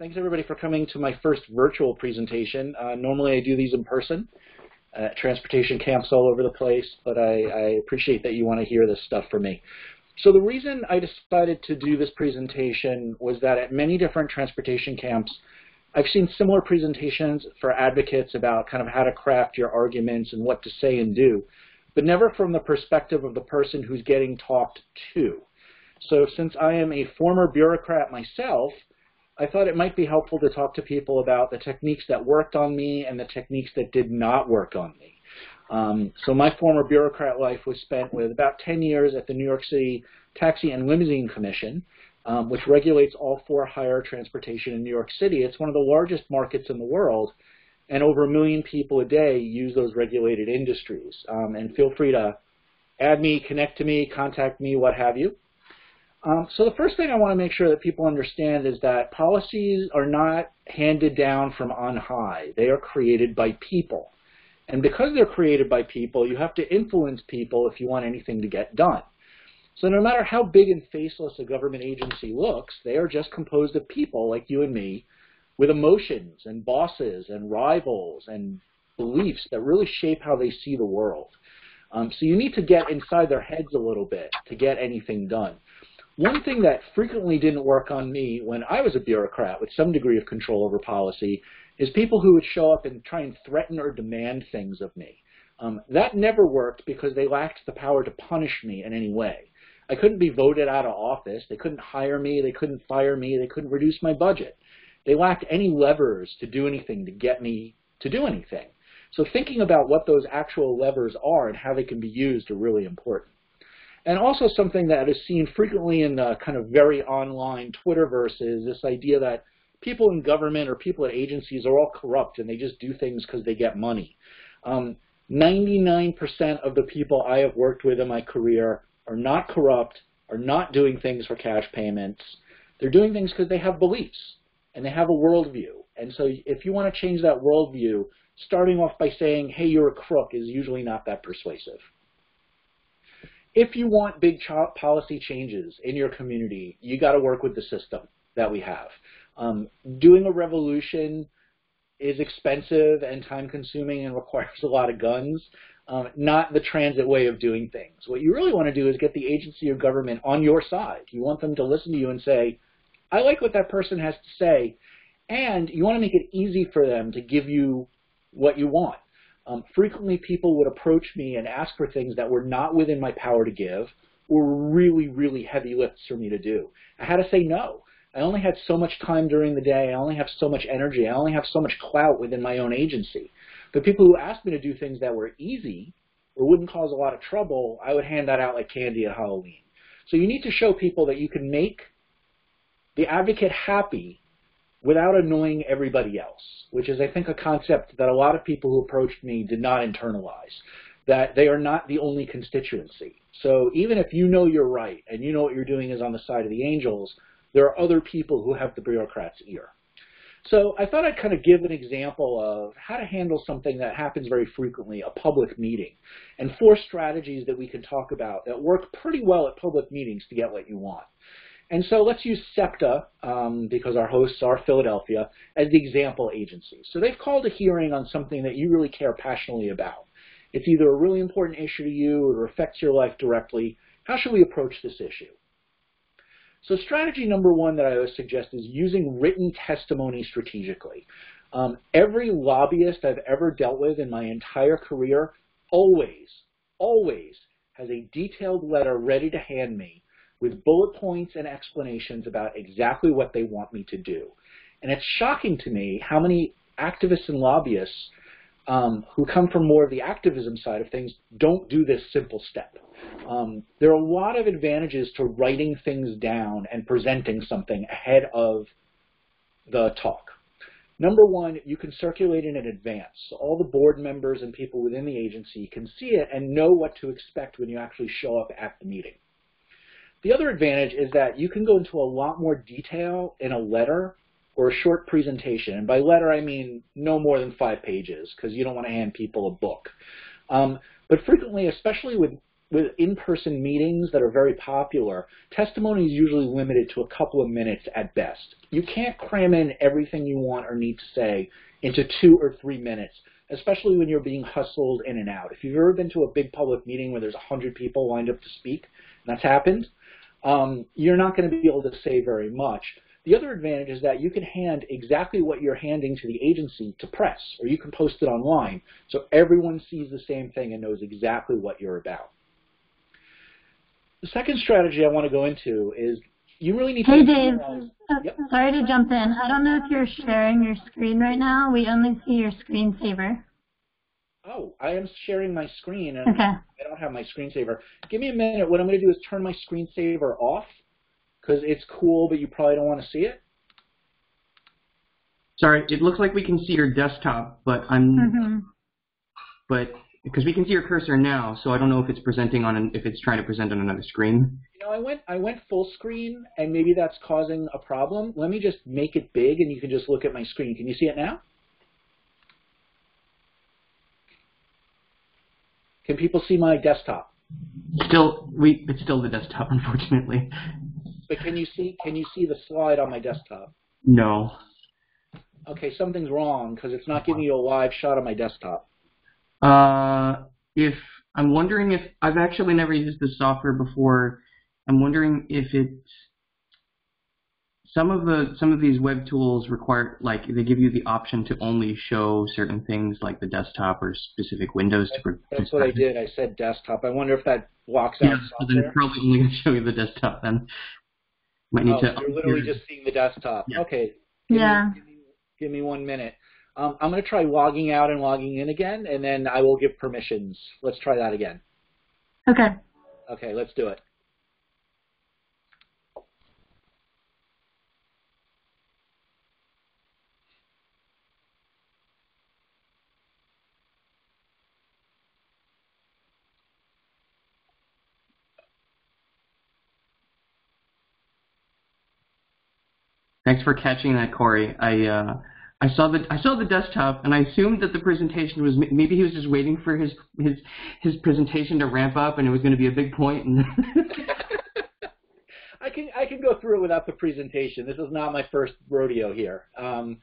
Thanks everybody for coming to my first virtual presentation. Uh, normally I do these in person at transportation camps all over the place, but I, I appreciate that you want to hear this stuff from me. So the reason I decided to do this presentation was that at many different transportation camps, I've seen similar presentations for advocates about kind of how to craft your arguments and what to say and do, but never from the perspective of the person who's getting talked to. So since I am a former bureaucrat myself, I thought it might be helpful to talk to people about the techniques that worked on me and the techniques that did not work on me. Um, so my former bureaucrat life was spent with about 10 years at the New York City Taxi and Limousine Commission, um, which regulates all for hire transportation in New York City. It's one of the largest markets in the world, and over a million people a day use those regulated industries. Um, and feel free to add me, connect to me, contact me, what have you. Um, so the first thing I want to make sure that people understand is that policies are not handed down from on high. They are created by people. And because they're created by people, you have to influence people if you want anything to get done. So no matter how big and faceless a government agency looks, they are just composed of people like you and me with emotions and bosses and rivals and beliefs that really shape how they see the world. Um, so you need to get inside their heads a little bit to get anything done. One thing that frequently didn't work on me when I was a bureaucrat with some degree of control over policy is people who would show up and try and threaten or demand things of me. Um, that never worked because they lacked the power to punish me in any way. I couldn't be voted out of office. They couldn't hire me. They couldn't fire me. They couldn't reduce my budget. They lacked any levers to do anything to get me to do anything. So thinking about what those actual levers are and how they can be used are really important. And also something that is seen frequently in the kind of very online Twitterverse is this idea that people in government or people at agencies are all corrupt and they just do things because they get money. 99% um, of the people I have worked with in my career are not corrupt, are not doing things for cash payments. They're doing things because they have beliefs and they have a worldview. And so if you want to change that worldview, starting off by saying, hey, you're a crook is usually not that persuasive. If you want big policy changes in your community, you got to work with the system that we have. Um, doing a revolution is expensive and time consuming and requires a lot of guns, um, not the transit way of doing things. What you really want to do is get the agency or government on your side. You want them to listen to you and say, I like what that person has to say, and you want to make it easy for them to give you what you want. Um, frequently, people would approach me and ask for things that were not within my power to give or really, really heavy lifts for me to do. I had to say no. I only had so much time during the day. I only have so much energy. I only have so much clout within my own agency. But people who asked me to do things that were easy or wouldn't cause a lot of trouble, I would hand that out like candy at Halloween. So you need to show people that you can make the advocate happy without annoying everybody else, which is, I think, a concept that a lot of people who approached me did not internalize, that they are not the only constituency. So even if you know you're right and you know what you're doing is on the side of the angels, there are other people who have the bureaucrat's ear. So I thought I'd kind of give an example of how to handle something that happens very frequently, a public meeting, and four strategies that we can talk about that work pretty well at public meetings to get what you want. And so let's use SEPTA, um, because our hosts are Philadelphia, as the example agency. So they've called a hearing on something that you really care passionately about. It's either a really important issue to you or affects your life directly. How should we approach this issue? So strategy number one that I would suggest is using written testimony strategically. Um, every lobbyist I've ever dealt with in my entire career always, always has a detailed letter ready to hand me with bullet points and explanations about exactly what they want me to do. And it's shocking to me how many activists and lobbyists um, who come from more of the activism side of things don't do this simple step. Um, there are a lot of advantages to writing things down and presenting something ahead of the talk. Number one, you can circulate it in advance. So all the board members and people within the agency can see it and know what to expect when you actually show up at the meeting. The other advantage is that you can go into a lot more detail in a letter or a short presentation. And by letter, I mean no more than five pages because you don't want to hand people a book. Um, but frequently, especially with with in-person meetings that are very popular, testimony is usually limited to a couple of minutes at best. You can't cram in everything you want or need to say into two or three minutes, especially when you're being hustled in and out. If you've ever been to a big public meeting where there's 100 people lined up to speak, and that's happened, um, you're not going to be able to say very much. The other advantage is that you can hand exactly what you're handing to the agency to press, or you can post it online, so everyone sees the same thing and knows exactly what you're about. The second strategy I want to go into is you really need hey to... Hey Dave, uh, yep. sorry to jump in. I don't know if you're sharing your screen right now. We only see your screensaver. Oh, I am sharing my screen and okay. I don't have my screensaver. Give me a minute. What I'm going to do is turn my screensaver off because it's cool, but you probably don't want to see it. Sorry, it looks like we can see your desktop, but I'm, mm -hmm. but because we can see your cursor now, so I don't know if it's presenting on an, if it's trying to present on another screen. You know, I went I went full screen, and maybe that's causing a problem. Let me just make it big, and you can just look at my screen. Can you see it now? Can people see my desktop? Still, we it's still the desktop, unfortunately. But can you see can you see the slide on my desktop? No. Okay, something's wrong because it's not giving you a live shot of my desktop. Uh, if I'm wondering if I've actually never used this software before, I'm wondering if it's some of the some of these web tools require like they give you the option to only show certain things like the desktop or specific windows that's, to. That's what I did. I said desktop. I wonder if that blocks out. Yeah, so then it's probably only going to show you the desktop then. Might need oh, to. You're literally just seeing the desktop. Yeah. Okay. Give yeah. Me, give, me, give me one minute. Um, I'm going to try logging out and logging in again, and then I will give permissions. Let's try that again. Okay. Okay, let's do it. Thanks for catching that, Corey. I uh, I saw the I saw the desktop, and I assumed that the presentation was maybe he was just waiting for his his his presentation to ramp up, and it was going to be a big point. I can I can go through it without the presentation. This is not my first rodeo here. Um,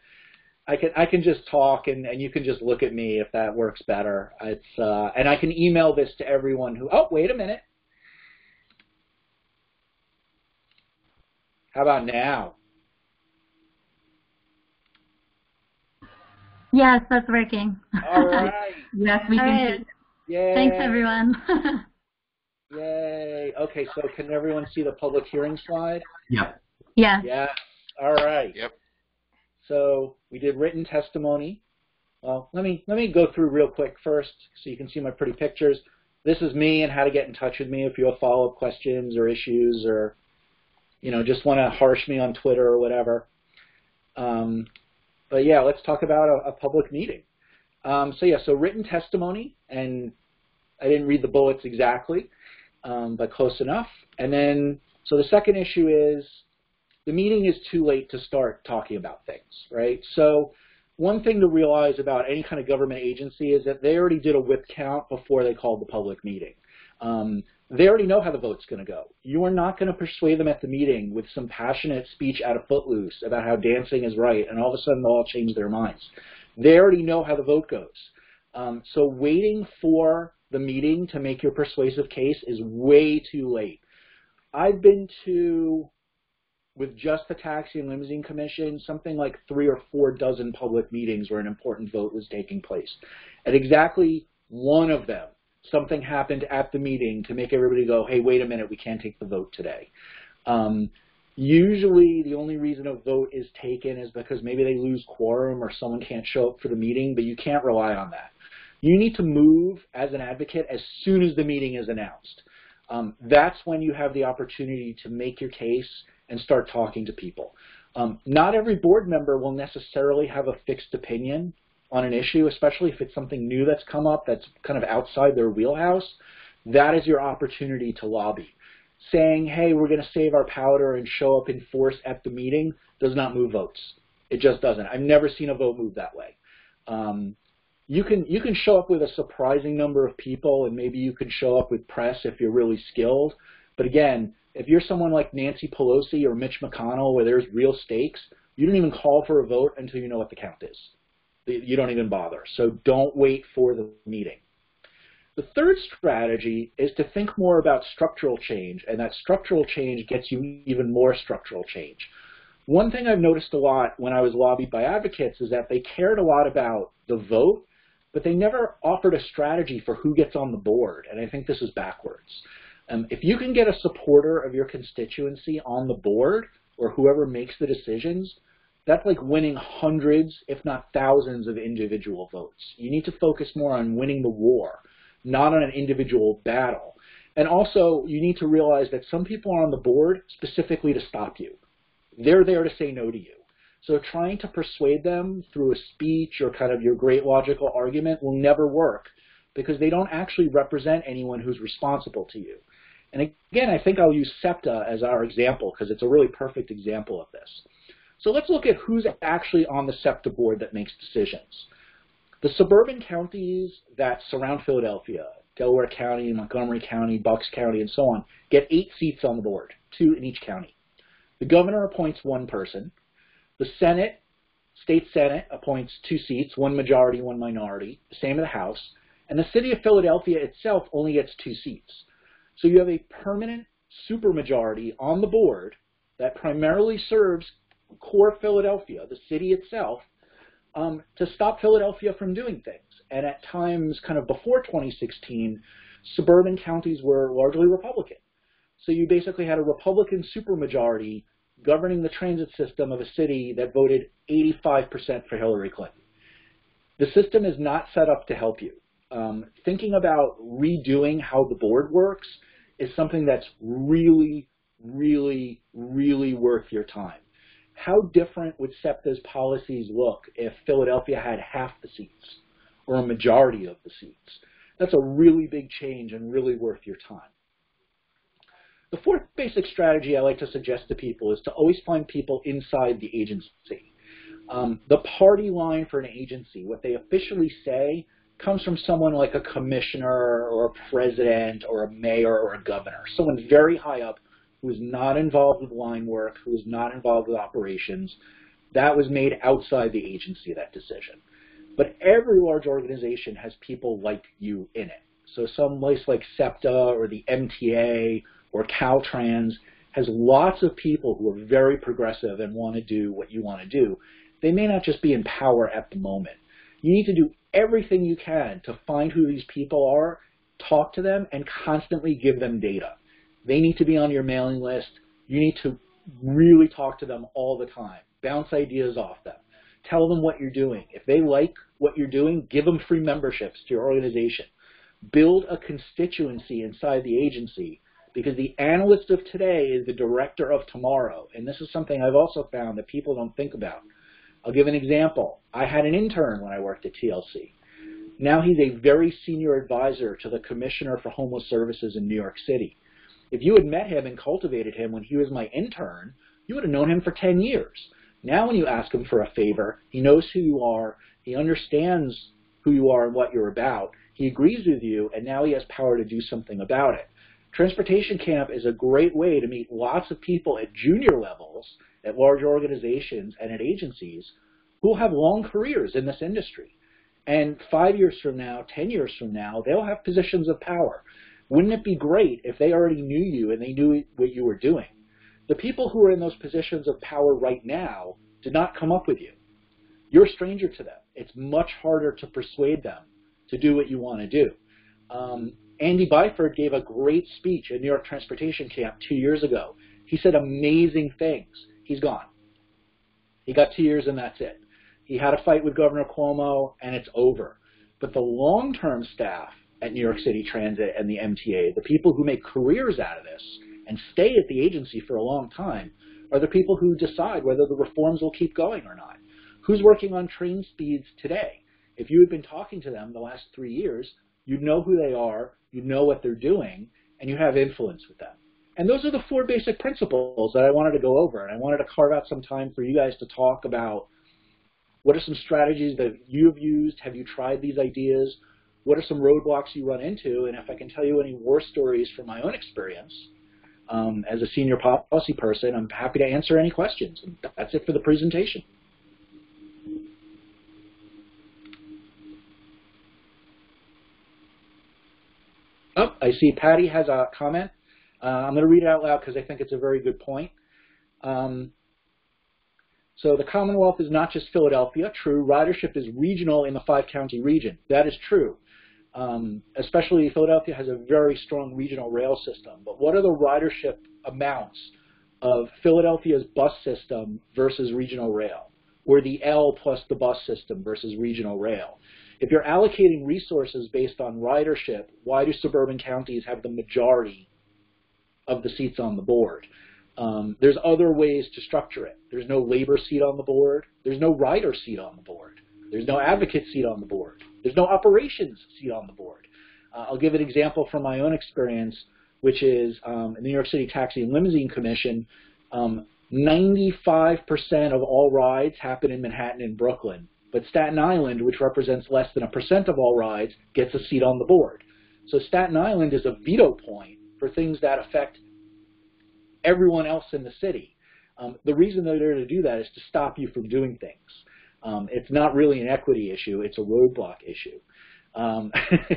I can I can just talk, and, and you can just look at me if that works better. It's uh, and I can email this to everyone who. Oh, wait a minute. How about now? Yes, that's working. All right. yes, we All can. Right. Yay. Thanks, everyone. Yay. Okay, so can everyone see the public hearing slide? Yeah. Yeah. Yeah. All right. Yep. So we did written testimony. Well, let me let me go through real quick first so you can see my pretty pictures. This is me and how to get in touch with me if you have follow-up questions or issues or you know just want to harsh me on Twitter or whatever. Um, but yeah, let's talk about a, a public meeting. Um, so yeah, so written testimony, and I didn't read the bullets exactly, um, but close enough. And then, so the second issue is the meeting is too late to start talking about things, right? So one thing to realize about any kind of government agency is that they already did a whip count before they called the public meeting. Um, they already know how the vote's going to go. You are not going to persuade them at the meeting with some passionate speech out of Footloose about how dancing is right, and all of a sudden they'll all change their minds. They already know how the vote goes. Um, so waiting for the meeting to make your persuasive case is way too late. I've been to, with just the Taxi and Limousine Commission, something like three or four dozen public meetings where an important vote was taking place. At exactly one of them, something happened at the meeting to make everybody go, hey, wait a minute, we can't take the vote today. Um, usually the only reason a vote is taken is because maybe they lose quorum or someone can't show up for the meeting, but you can't rely on that. You need to move as an advocate as soon as the meeting is announced. Um, that's when you have the opportunity to make your case and start talking to people. Um, not every board member will necessarily have a fixed opinion on an issue, especially if it's something new that's come up that's kind of outside their wheelhouse, that is your opportunity to lobby. Saying, hey, we're going to save our powder and show up in force at the meeting does not move votes. It just doesn't. I've never seen a vote move that way. Um, you can you can show up with a surprising number of people, and maybe you can show up with press if you're really skilled. But again, if you're someone like Nancy Pelosi or Mitch McConnell, where there's real stakes, you don't even call for a vote until you know what the count is. You don't even bother. So don't wait for the meeting. The third strategy is to think more about structural change, and that structural change gets you even more structural change. One thing I've noticed a lot when I was lobbied by advocates is that they cared a lot about the vote, but they never offered a strategy for who gets on the board, and I think this is backwards. Um, if you can get a supporter of your constituency on the board, or whoever makes the decisions, that's like winning hundreds, if not thousands, of individual votes. You need to focus more on winning the war not on an individual battle. And also, you need to realize that some people are on the board specifically to stop you. They're there to say no to you. So trying to persuade them through a speech or kind of your great logical argument will never work because they don't actually represent anyone who's responsible to you. And again, I think I'll use SEPTA as our example because it's a really perfect example of this. So let's look at who's actually on the SEPTA board that makes decisions. The suburban counties that surround Philadelphia, Delaware County, Montgomery County, Bucks County, and so on, get eight seats on the board, two in each county. The governor appoints one person. The Senate, state Senate, appoints two seats, one majority, one minority, same in the House. And the city of Philadelphia itself only gets two seats. So you have a permanent supermajority on the board that primarily serves core Philadelphia, the city itself, um, to stop Philadelphia from doing things. And at times, kind of before 2016, suburban counties were largely Republican. So you basically had a Republican supermajority governing the transit system of a city that voted 85% for Hillary Clinton. The system is not set up to help you. Um, thinking about redoing how the board works is something that's really, really, really worth your time how different would SEPTA's policies look if Philadelphia had half the seats or a majority of the seats? That's a really big change and really worth your time. The fourth basic strategy I like to suggest to people is to always find people inside the agency. Um, the party line for an agency, what they officially say, comes from someone like a commissioner or a president or a mayor or a governor, someone very high up who is not involved with line work, who is not involved with operations. That was made outside the agency, that decision. But every large organization has people like you in it. So some place like SEPTA or the MTA or Caltrans has lots of people who are very progressive and want to do what you want to do. They may not just be in power at the moment. You need to do everything you can to find who these people are, talk to them, and constantly give them data. They need to be on your mailing list. You need to really talk to them all the time. Bounce ideas off them. Tell them what you're doing. If they like what you're doing, give them free memberships to your organization. Build a constituency inside the agency because the analyst of today is the director of tomorrow. And this is something I've also found that people don't think about. I'll give an example. I had an intern when I worked at TLC. Now he's a very senior advisor to the Commissioner for Homeless Services in New York City. If you had met him and cultivated him when he was my intern, you would have known him for 10 years. Now when you ask him for a favor, he knows who you are, he understands who you are and what you're about, he agrees with you, and now he has power to do something about it. Transportation Camp is a great way to meet lots of people at junior levels, at large organizations, and at agencies who have long careers in this industry. And five years from now, 10 years from now, they'll have positions of power. Wouldn't it be great if they already knew you and they knew what you were doing? The people who are in those positions of power right now did not come up with you. You're a stranger to them. It's much harder to persuade them to do what you want to do. Um, Andy Byford gave a great speech at New York Transportation Camp two years ago. He said amazing things. He's gone. He got two years and that's it. He had a fight with Governor Cuomo and it's over. But the long-term staff at New York City Transit and the MTA, the people who make careers out of this and stay at the agency for a long time, are the people who decide whether the reforms will keep going or not. Who's working on train speeds today? If you had been talking to them the last three years, you'd know who they are, you'd know what they're doing, and you have influence with them. And those are the four basic principles that I wanted to go over, and I wanted to carve out some time for you guys to talk about What are some strategies that you have used? Have you tried these ideas? What are some roadblocks you run into? And if I can tell you any war stories from my own experience um, as a senior policy person, I'm happy to answer any questions. And that's it for the presentation. Oh, I see Patty has a comment. Uh, I'm going to read it out loud because I think it's a very good point. Um, so the Commonwealth is not just Philadelphia. True, ridership is regional in the five-county region. That is true. Um, especially Philadelphia has a very strong regional rail system. But what are the ridership amounts of Philadelphia's bus system versus regional rail, or the L plus the bus system versus regional rail? If you're allocating resources based on ridership, why do suburban counties have the majority of the seats on the board? Um, there's other ways to structure it. There's no labor seat on the board. There's no rider seat on the board. There's no advocate seat on the board. There's no operations seat on the board. Uh, I'll give an example from my own experience, which is um, the New York City Taxi and Limousine Commission. 95% um, of all rides happen in Manhattan and Brooklyn. But Staten Island, which represents less than a percent of all rides, gets a seat on the board. So Staten Island is a veto point for things that affect everyone else in the city. Um, the reason they're there to do that is to stop you from doing things. Um, it's not really an equity issue, it's a roadblock issue. Um,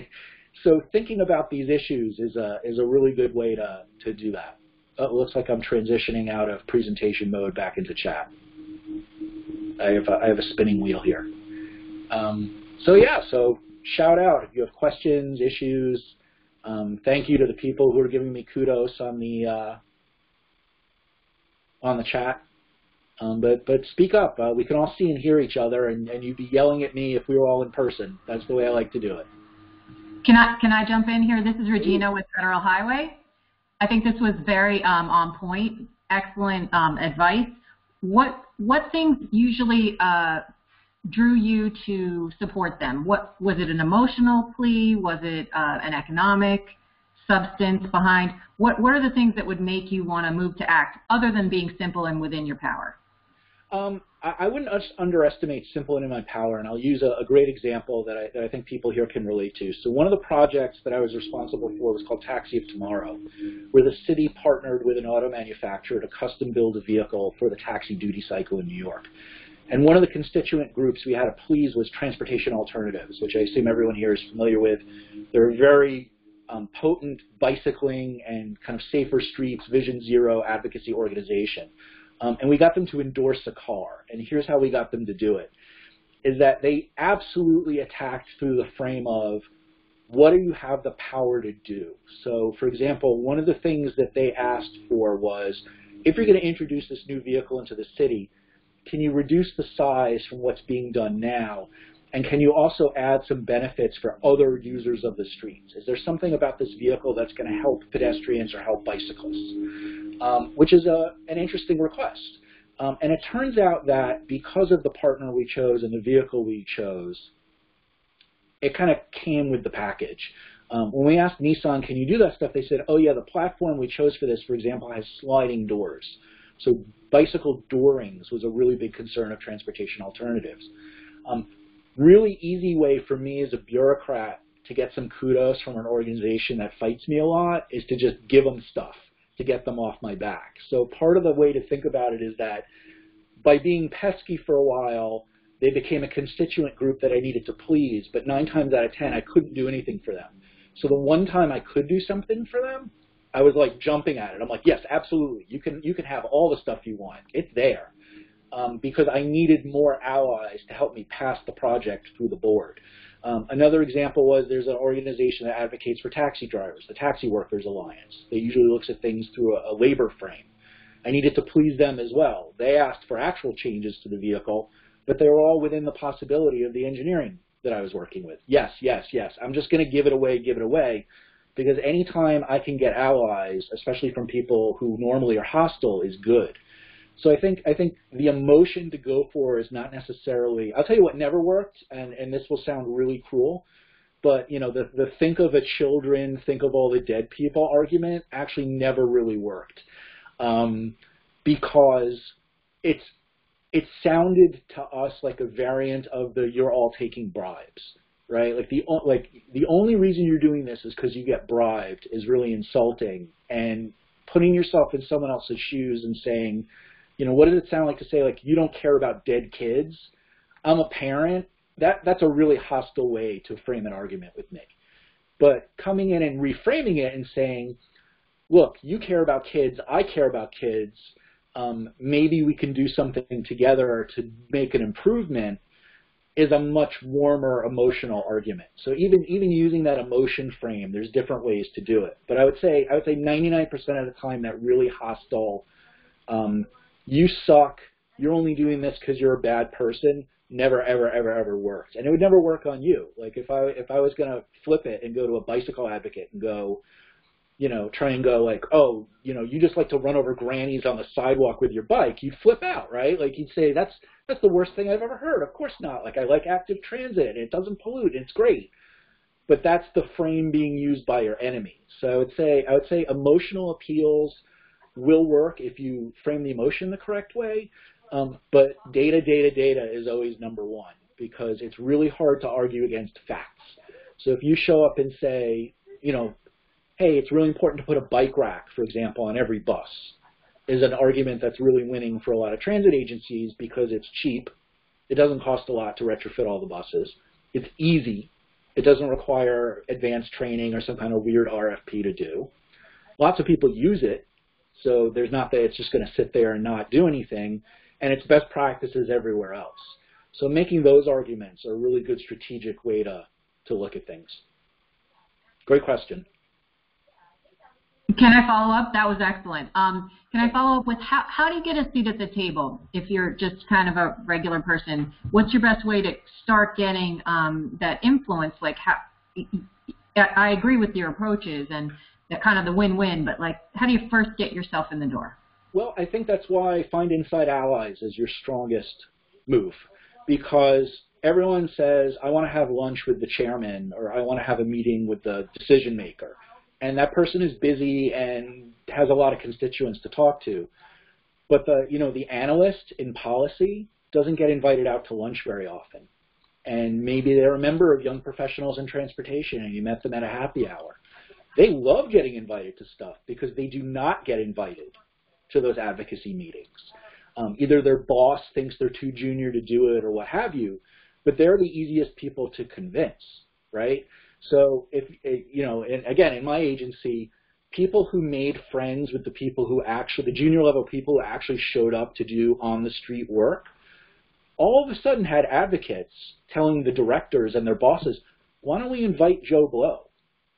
so thinking about these issues is a, is a really good way to, to do that. Oh, it looks like I'm transitioning out of presentation mode back into chat. I have a, I have a spinning wheel here. Um, so yeah, so shout out if you have questions, issues. Um, thank you to the people who are giving me kudos on the uh, on the chat. Um, but but speak up. Uh, we can all see and hear each other, and, and you'd be yelling at me if we were all in person. That's the way I like to do it. Can I can I jump in here? This is Regina with Federal Highway. I think this was very um, on point. Excellent um, advice. What what things usually uh, drew you to support them? What was it an emotional plea? Was it uh, an economic substance behind? What what are the things that would make you want to move to act, other than being simple and within your power? Um, I, I, wouldn't underestimate simple in my power, and I'll use a, a great example that I, that I, think people here can relate to. So one of the projects that I was responsible for was called Taxi of Tomorrow, where the city partnered with an auto manufacturer to custom build a vehicle for the taxi duty cycle in New York. And one of the constituent groups we had to please was transportation alternatives, which I assume everyone here is familiar with. They're a very um, potent bicycling and kind of safer streets, Vision Zero advocacy organization. Um, and we got them to endorse a car. And here's how we got them to do it, is that they absolutely attacked through the frame of what do you have the power to do? So, for example, one of the things that they asked for was, if you're going to introduce this new vehicle into the city, can you reduce the size from what's being done now and can you also add some benefits for other users of the streets? Is there something about this vehicle that's going to help pedestrians or help bicyclists? Um, which is a, an interesting request. Um, and it turns out that because of the partner we chose and the vehicle we chose, it kind of came with the package. Um, when we asked Nissan, can you do that stuff, they said, oh yeah, the platform we chose for this, for example, has sliding doors. So bicycle doorings was a really big concern of transportation alternatives. Um, really easy way for me as a bureaucrat to get some kudos from an organization that fights me a lot is to just give them stuff to get them off my back. So part of the way to think about it is that by being pesky for a while, they became a constituent group that I needed to please, but nine times out of ten, I couldn't do anything for them. So the one time I could do something for them, I was like jumping at it. I'm like, yes, absolutely. You can you can have all the stuff you want. It's there um, because I needed more allies to help me pass the project through the board. Um, another example was there's an organization that advocates for taxi drivers, the Taxi Workers Alliance. They usually looks at things through a, a labor frame. I needed to please them as well. They asked for actual changes to the vehicle, but they were all within the possibility of the engineering that I was working with. Yes, yes, yes. I'm just going to give it away, give it away, because anytime I can get allies, especially from people who normally are hostile, is good. So I think I think the emotion to go for is not necessarily. I'll tell you what never worked, and and this will sound really cruel, but you know the the think of the children, think of all the dead people argument actually never really worked, um, because it's it sounded to us like a variant of the "you're all taking bribes," right? Like the like the only reason you're doing this is because you get bribed is really insulting, and putting yourself in someone else's shoes and saying, you know, what does it sound like to say like you don't care about dead kids? I'm a parent. That that's a really hostile way to frame an argument with me. But coming in and reframing it and saying, look, you care about kids, I care about kids. Um, maybe we can do something together to make an improvement is a much warmer emotional argument. So even even using that emotion frame, there's different ways to do it. But I would say I would say 99% of the time that really hostile, um, you suck. You're only doing this because you're a bad person. Never ever ever ever works, and it would never work on you. Like if I if I was gonna flip it and go to a bicycle advocate and go, you know, try and go like, oh, you know, you just like to run over grannies on the sidewalk with your bike, you'd flip out, right? Like you'd say, that's that's the worst thing I've ever heard. Of course not. Like I like active transit and it doesn't pollute and it's great. But that's the frame being used by your enemy. So I would say I would say emotional appeals will work if you frame the emotion the correct way. Um, but data, data, data is always number one because it's really hard to argue against facts. So if you show up and say, you know, hey, it's really important to put a bike rack, for example, on every bus, is an argument that's really winning for a lot of transit agencies because it's cheap. It doesn't cost a lot to retrofit all the buses. It's easy. It doesn't require advanced training or some kind of weird RFP to do. Lots of people use it, so there's not that it's just going to sit there and not do anything, and it's best practices everywhere else. So making those arguments are a really good strategic way to, to look at things. Great question. Can I follow up? That was excellent. Um, can I follow up with how, how do you get a seat at the table if you're just kind of a regular person? What's your best way to start getting um, that influence? Like, how, I agree with your approaches and that kind of the win-win, but like, how do you first get yourself in the door? Well, I think that's why find inside allies is your strongest move because everyone says, I want to have lunch with the chairman or I want to have a meeting with the decision maker and that person is busy and has a lot of constituents to talk to. But the you know the analyst in policy doesn't get invited out to lunch very often. And maybe they're a member of Young Professionals in Transportation and you met them at a happy hour. They love getting invited to stuff because they do not get invited to those advocacy meetings. Um, either their boss thinks they're too junior to do it or what have you, but they're the easiest people to convince, right? So if eh, you know, and again, in my agency, people who made friends with the people who actually, the junior level people who actually showed up to do on the street work, all of a sudden had advocates telling the directors and their bosses, why don't we invite Joe Blow?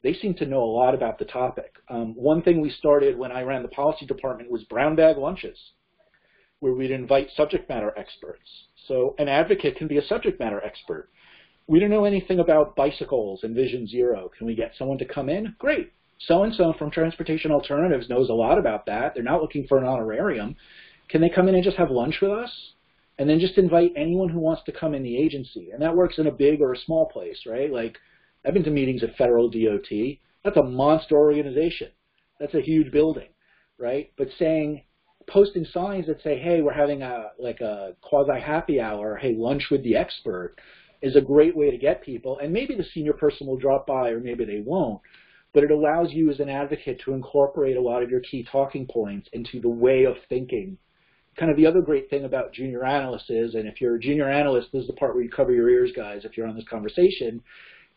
They seem to know a lot about the topic. Um, one thing we started when I ran the policy department was brown bag lunches, where we'd invite subject matter experts. So an advocate can be a subject matter expert we don't know anything about bicycles and Vision Zero. Can we get someone to come in? Great. So-and-so from Transportation Alternatives knows a lot about that. They're not looking for an honorarium. Can they come in and just have lunch with us? And then just invite anyone who wants to come in the agency. And that works in a big or a small place, right? Like, I've been to meetings at federal DOT. That's a monster organization. That's a huge building, right? But saying, posting signs that say, hey, we're having a, like a quasi happy hour, hey, lunch with the expert, is a great way to get people. And maybe the senior person will drop by or maybe they won't. But it allows you as an advocate to incorporate a lot of your key talking points into the way of thinking. Kind of the other great thing about junior analysts is, and if you're a junior analyst, this is the part where you cover your ears, guys, if you're on this conversation,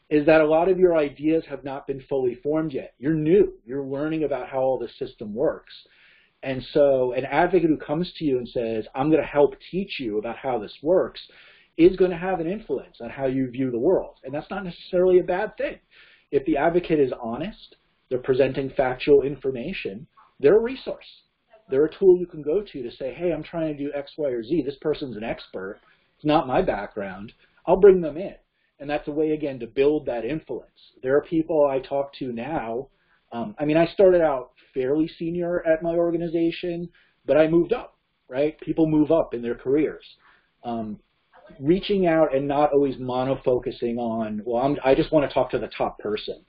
is that a lot of your ideas have not been fully formed yet. You're new. You're learning about how all the system works. And so an advocate who comes to you and says, I'm going to help teach you about how this works, is going to have an influence on how you view the world. And that's not necessarily a bad thing. If the advocate is honest, they're presenting factual information, they're a resource. They're a tool you can go to to say, hey, I'm trying to do X, Y, or Z. This person's an expert. It's not my background. I'll bring them in. And that's a way, again, to build that influence. There are people I talk to now. Um, I mean, I started out fairly senior at my organization, but I moved up, right? People move up in their careers. Um, reaching out and not always mono-focusing on, well, I'm, I just want to talk to the top person.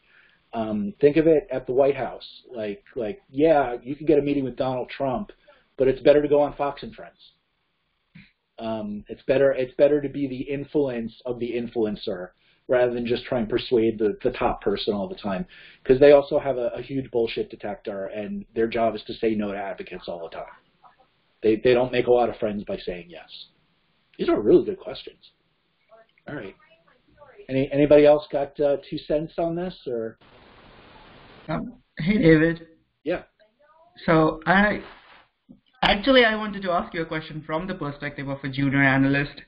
Um, think of it at the White House. Like, like, yeah, you can get a meeting with Donald Trump, but it's better to go on Fox and Friends. Um, it's better it's better to be the influence of the influencer rather than just try and persuade the, the top person all the time because they also have a, a huge bullshit detector and their job is to say no to advocates all the time. They they don't make a lot of friends by saying yes. These are really good questions. All right. Any anybody else got uh, two cents on this or? Um, hey David. Yeah. So I actually I wanted to ask you a question from the perspective of a junior analyst,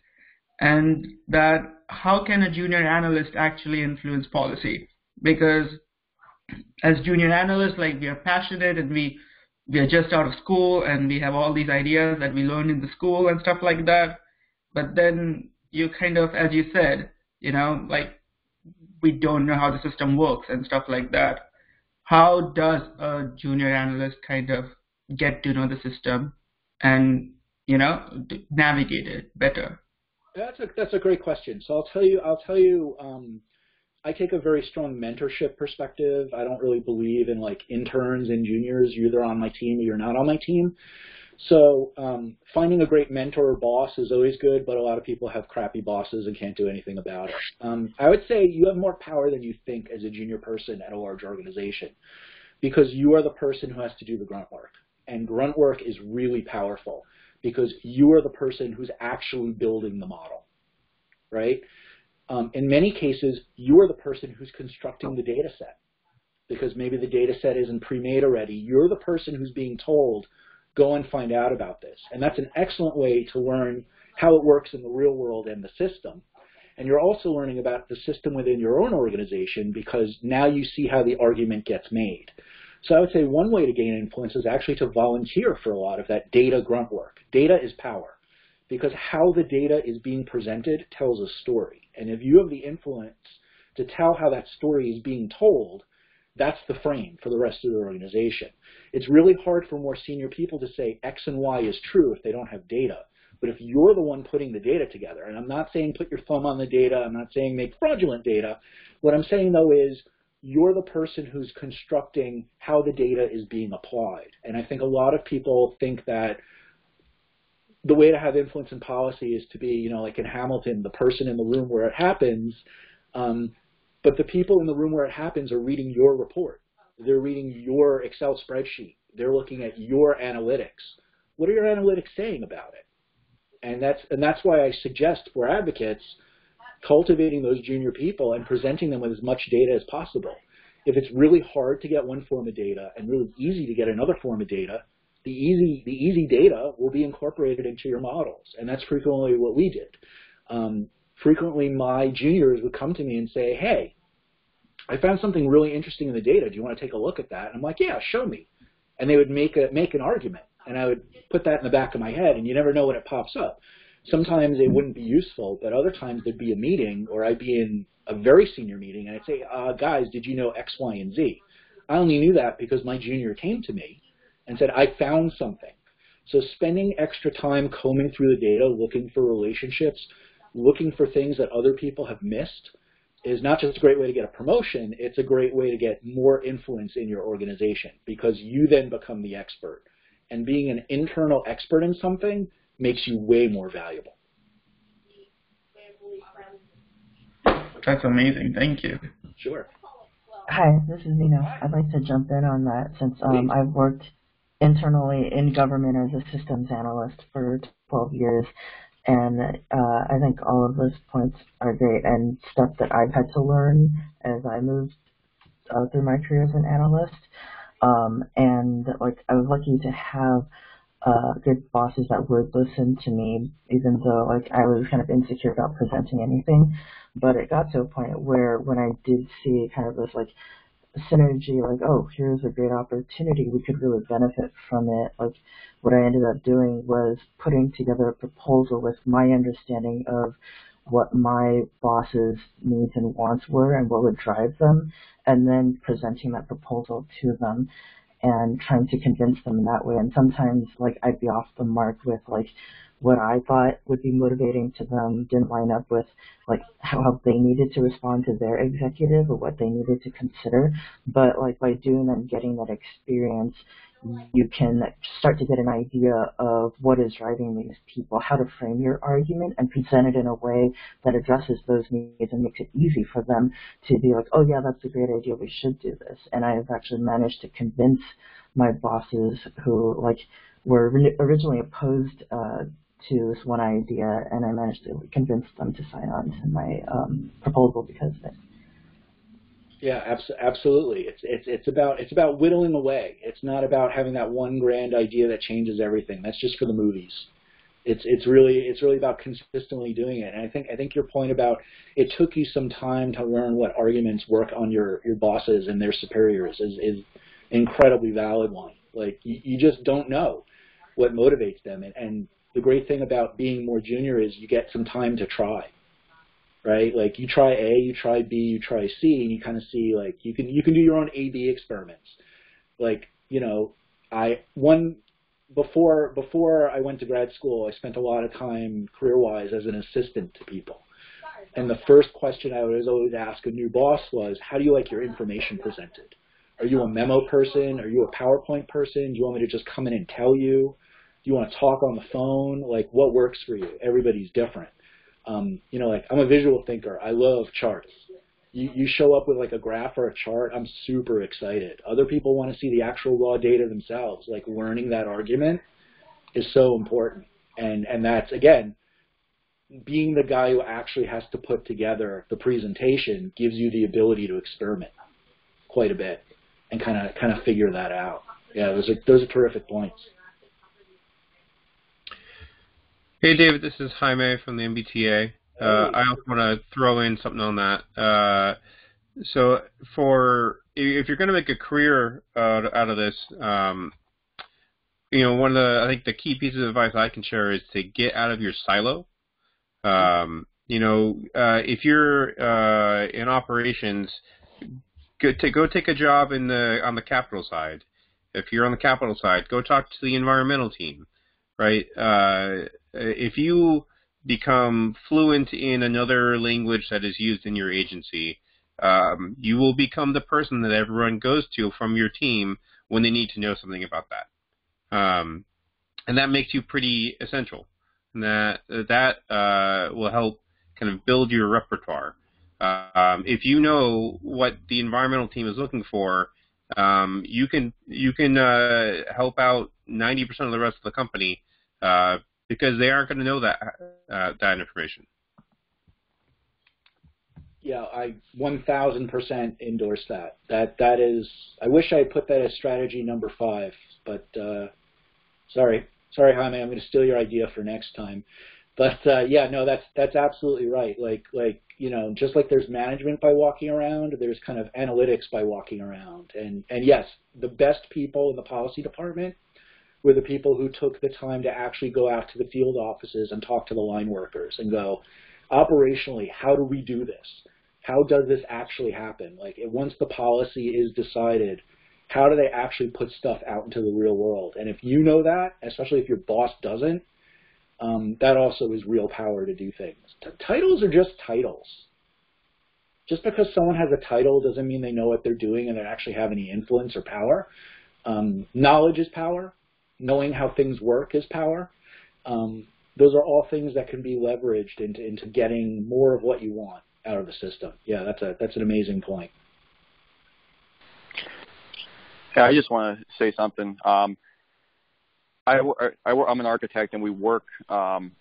and that how can a junior analyst actually influence policy? Because as junior analysts, like we are passionate and we we are just out of school and we have all these ideas that we learned in the school and stuff like that. But then you kind of, as you said, you know, like we don't know how the system works and stuff like that. How does a junior analyst kind of get to know the system and, you know, navigate it better? That's a that's a great question. So I'll tell you I'll tell you um, I take a very strong mentorship perspective. I don't really believe in like interns and juniors. You're either on my team or you're not on my team. So um, finding a great mentor or boss is always good, but a lot of people have crappy bosses and can't do anything about it. Um, I would say you have more power than you think as a junior person at a large organization because you are the person who has to do the grunt work. And grunt work is really powerful because you are the person who's actually building the model, right? Um, in many cases, you are the person who's constructing the data set because maybe the data set isn't pre-made already. You're the person who's being told go and find out about this. And that's an excellent way to learn how it works in the real world and the system. And you're also learning about the system within your own organization because now you see how the argument gets made. So I would say one way to gain influence is actually to volunteer for a lot of that data grunt work. Data is power because how the data is being presented tells a story. And if you have the influence to tell how that story is being told, that's the frame for the rest of the organization. It's really hard for more senior people to say X and Y is true if they don't have data. But if you're the one putting the data together, and I'm not saying put your thumb on the data, I'm not saying make fraudulent data, what I'm saying though is you're the person who's constructing how the data is being applied. And I think a lot of people think that the way to have influence in policy is to be, you know, like in Hamilton, the person in the room where it happens. Um, but the people in the room where it happens are reading your report. They're reading your Excel spreadsheet. They're looking at your analytics. What are your analytics saying about it? And that's and that's why I suggest for advocates cultivating those junior people and presenting them with as much data as possible. If it's really hard to get one form of data and really easy to get another form of data, the easy the easy data will be incorporated into your models, and that's frequently what we did. Um, frequently, my juniors would come to me and say, "Hey, I found something really interesting in the data. Do you want to take a look at that?" And I'm like, "Yeah, show me." And they would make a make an argument, and I would put that in the back of my head, and you never know when it pops up. Sometimes it wouldn't be useful, but other times there'd be a meeting, or I'd be in a very senior meeting, and I'd say, uh, "Guys, did you know X, Y, and Z?" I only knew that because my junior came to me and said, I found something. So spending extra time combing through the data, looking for relationships, looking for things that other people have missed is not just a great way to get a promotion, it's a great way to get more influence in your organization because you then become the expert. And being an internal expert in something makes you way more valuable. That's amazing. Thank you. Sure. Hi, this is Nina. I'd like to jump in on that since um, I've worked internally in government as a systems analyst for 12 years. And uh, I think all of those points are great and stuff that I've had to learn as I moved uh, through my career as an analyst. Um, and like I was lucky to have uh, good bosses that would listen to me, even though like I was kind of insecure about presenting anything. But it got to a point where when I did see kind of this like synergy, like, oh, here's a great opportunity, we could really benefit from it. Like, what I ended up doing was putting together a proposal with my understanding of what my boss's needs and wants were and what would drive them, and then presenting that proposal to them and trying to convince them in that way. And sometimes, like, I'd be off the mark with, like, what I thought would be motivating to them didn't line up with like how they needed to respond to their executive or what they needed to consider. But like by doing and getting that experience, you can start to get an idea of what is driving these people, how to frame your argument and present it in a way that addresses those needs and makes it easy for them to be like, oh yeah, that's a great idea, we should do this. And I have actually managed to convince my bosses who like were originally opposed uh, to this one idea, and I managed to convince them to sign on to my um, proposal because of it. Yeah, abs- absolutely. It's it's it's about it's about whittling away. It's not about having that one grand idea that changes everything. That's just for the movies. It's it's really it's really about consistently doing it. And I think I think your point about it took you some time to learn what arguments work on your your bosses and their superiors is is incredibly valid one. Like you, you just don't know what motivates them. And, and the great thing about being more junior is you get some time to try right? Like you try A, you try B, you try C, and you kind of see like you can you can do your own A/B experiments. Like you know, I one before before I went to grad school, I spent a lot of time career-wise as an assistant to people. And the first question I would always ask a new boss was, "How do you like your information presented? Are you a memo person? Are you a PowerPoint person? Do you want me to just come in and tell you? Do you want to talk on the phone? Like, what works for you? Everybody's different." Um, you know, like I'm a visual thinker. I love charts. You, you show up with like a graph or a chart, I'm super excited. Other people want to see the actual raw data themselves. Like learning that argument is so important. And and that's again, being the guy who actually has to put together the presentation gives you the ability to experiment quite a bit and kind of kind of figure that out. Yeah, those are those are terrific points. Hey, David, this is Jaime from the MBTA. Uh, I also want to throw in something on that. Uh, so, for if you're going to make a career out, out of this, um, you know, one of the I think the key pieces of advice I can share is to get out of your silo. Um, you know, uh, if you're uh, in operations, go, to, go take a job in the on the capital side. If you're on the capital side, go talk to the environmental team right? Uh, if you become fluent in another language that is used in your agency, um, you will become the person that everyone goes to from your team when they need to know something about that. Um, and that makes you pretty essential. And that that uh, will help kind of build your repertoire. Um, if you know what the environmental team is looking for, um, you can you can uh, help out 90% of the rest of the company uh, because they aren't going to know that uh, that information. Yeah, I 1,000% endorse that. That that is. I wish I put that as strategy number five, but uh, sorry, sorry, Jaime, I'm going to steal your idea for next time. But uh, yeah, no, that's that's absolutely right. Like like you know, just like there's management by walking around, there's kind of analytics by walking around. And and yes, the best people in the policy department were the people who took the time to actually go out to the field offices and talk to the line workers and go, operationally, how do we do this? How does this actually happen? Like once the policy is decided, how do they actually put stuff out into the real world? And if you know that, especially if your boss doesn't, um, that also is real power to do things. T titles are just titles. Just because someone has a title doesn't mean they know what they're doing and they actually have any influence or power. Um, knowledge is power knowing how things work is power. Um, those are all things that can be leveraged into into getting more of what you want out of the system. Yeah, that's a that's an amazing point. Yeah, I just want to say something. Um, I, I, I'm an architect, and we work. Um,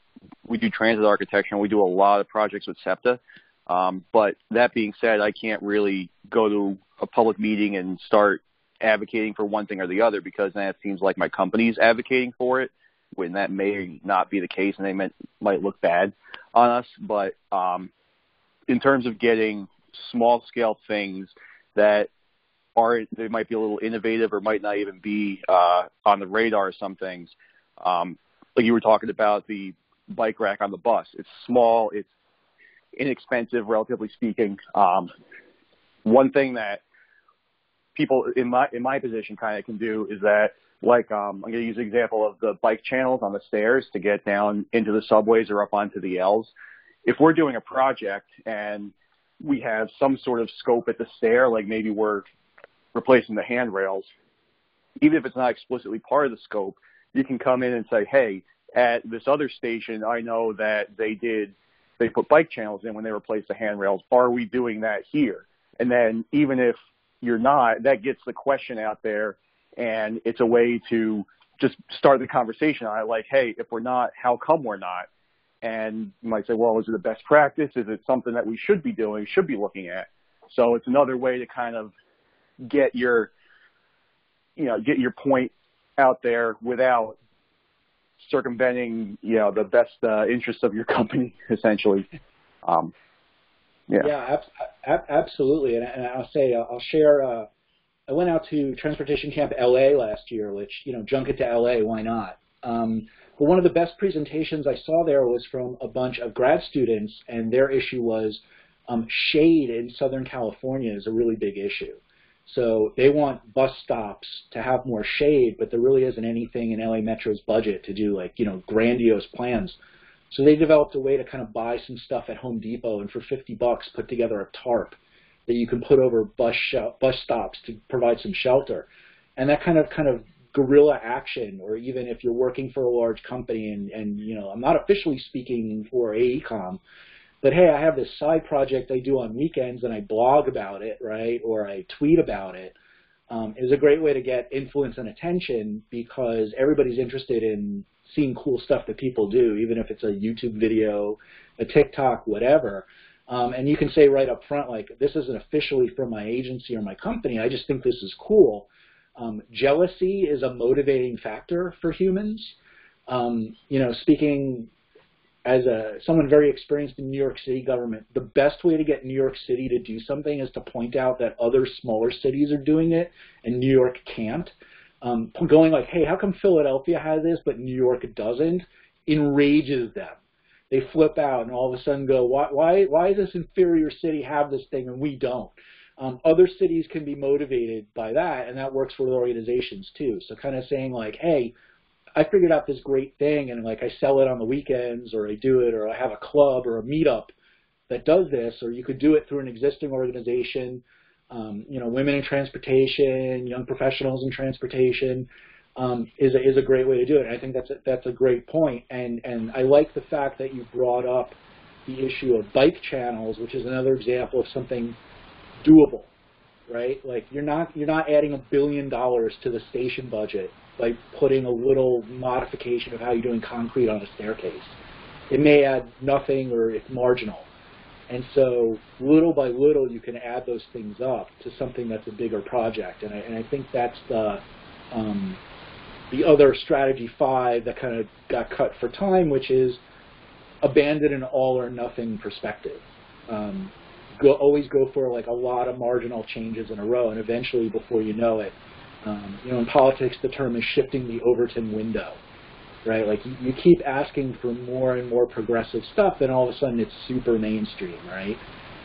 we do transit architecture, and we do a lot of projects with SEPTA. Um, but that being said, I can't really go to a public meeting and start advocating for one thing or the other because then it seems like my company's advocating for it when that may not be the case and they might, might look bad on us. But um, in terms of getting small scale things that are they might be a little innovative or might not even be uh, on the radar some things. Um, like you were talking about the bike rack on the bus. It's small. It's inexpensive, relatively speaking. Um, one thing that people in my in my position kind of can do is that like um, I'm going to use the example of the bike channels on the stairs to get down into the subways or up onto the L's. If we're doing a project and we have some sort of scope at the stair, like maybe we're replacing the handrails, even if it's not explicitly part of the scope, you can come in and say, hey, at this other station, I know that they did, they put bike channels in when they replaced the handrails. Are we doing that here? And then even if you're not, that gets the question out there and it's a way to just start the conversation on it like, hey, if we're not, how come we're not? And you might say, well, is it a best practice? Is it something that we should be doing, should be looking at? So it's another way to kind of get your, you know, get your point out there without circumventing, you know, the best uh, interests of your company, essentially. Um, yeah. Yeah, ab- ab- absolutely. And, and, I'll say, uh, I'll share. Uh, I went out to Transportation Camp LA last year, which you know, junket to LA, why not? Um, but one of the best presentations I saw there was from a bunch of grad students, and their issue was um, shade in Southern California is a really big issue. So they want bus stops to have more shade, but there really isn't anything in LA Metro's budget to do like, you know, grandiose plans. So they developed a way to kind of buy some stuff at Home Depot and for 50 bucks put together a tarp that you can put over bus bus stops to provide some shelter. And that kind of kind of guerrilla action, or even if you're working for a large company and, and you know, I'm not officially speaking for AECOM, but hey, I have this side project I do on weekends and I blog about it, right, or I tweet about it, um, is a great way to get influence and attention because everybody's interested in seeing cool stuff that people do, even if it's a YouTube video, a TikTok, whatever. Um, and you can say right up front, like, this isn't officially from my agency or my company. I just think this is cool. Um, jealousy is a motivating factor for humans. Um, you know, speaking as a someone very experienced in New York City government, the best way to get New York City to do something is to point out that other smaller cities are doing it and New York can't. Um, going like, hey, how come Philadelphia has this but New York doesn't? Enrages them. They flip out and all of a sudden go, why, why, why does this inferior city have this thing and we don't? Um, other cities can be motivated by that, and that works for organizations too. So kind of saying like, hey, I figured out this great thing and like I sell it on the weekends or I do it or I have a club or a meetup that does this or you could do it through an existing organization, um, you know, women in transportation, young professionals in transportation um, is, a, is a great way to do it. And I think that's a, that's a great point. And, and I like the fact that you brought up the issue of bike channels, which is another example of something doable, right? Like you're not, you're not adding a billion dollars to the station budget by putting a little modification of how you're doing concrete on a staircase. It may add nothing or it's marginal. And so little by little you can add those things up to something that's a bigger project. And I, and I think that's the, um, the other strategy five that kind of got cut for time, which is abandon an all or nothing perspective. Um, go, always go for like a lot of marginal changes in a row, and eventually, before you know it, um, you know, in politics, the term is shifting the Overton window, right? Like you, you keep asking for more and more progressive stuff, and all of a sudden it's super mainstream, right?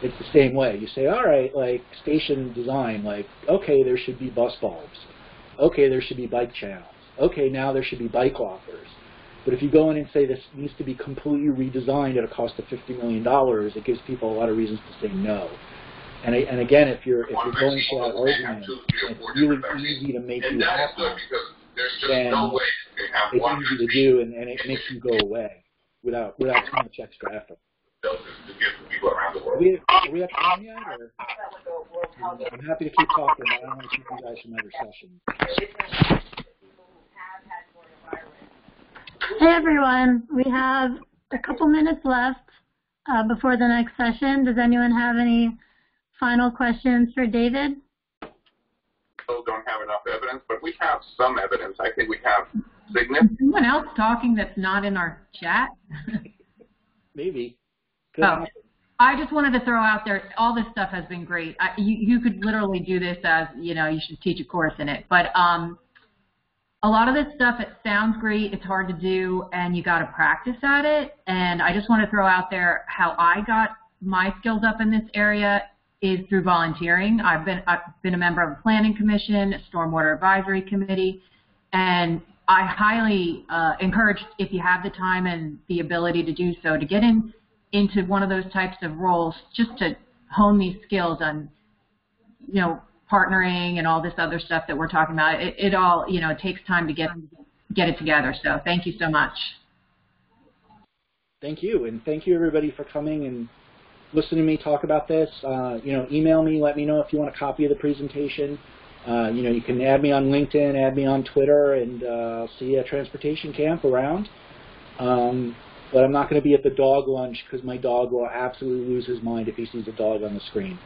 It's the same way. You say, all right, like station design, like okay, there should be bus bulbs. Okay, there should be bike channels. Okay, now there should be bike lockers. But if you go in and say this needs to be completely redesigned at a cost of $50 million, it gives people a lot of reasons to say no. And, and again, if you're if you're going for that argument, it's really easy to make you happy. Then it's easy to do, and, and it makes you go away without without too much extra effort. Are we, are we at time yet? Or? I'm happy to keep talking, but I don't want to keep you guys from other sessions. Hey everyone, we have a couple minutes left uh, before the next session. Does anyone have any final questions for David? Still don't have enough evidence, but we have some evidence. I think we have significant. Someone else talking that's not in our chat? Maybe. Oh, I just wanted to throw out there, all this stuff has been great. I, you, you could literally do this as, you know, you should teach a course in it. But um, a lot of this stuff, it sounds great, it's hard to do, and you got to practice at it. And I just want to throw out there how I got my skills up in this area is through volunteering. I've been I've been a member of a planning commission, a stormwater advisory committee, and I highly uh, encourage if you have the time and the ability to do so to get in into one of those types of roles just to hone these skills on you know partnering and all this other stuff that we're talking about. It, it all, you know, it takes time to get get it together. So thank you so much. Thank you, and thank you everybody for coming and listening to me talk about this. Uh, you know, email me, let me know if you want a copy of the presentation. Uh, you know, you can add me on LinkedIn, add me on Twitter, and uh, see a Transportation Camp around. Um, but I'm not going to be at the dog lunch because my dog will absolutely lose his mind if he sees a dog on the screen.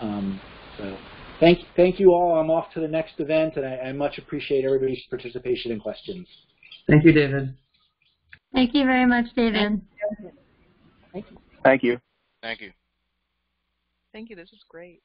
Um, so thank, thank you all. I'm off to the next event, and I, I much appreciate everybody's participation and questions. Thank you, David. Thank you very much, David. Thank you. Thank you. Thank you. Thank you. This is great.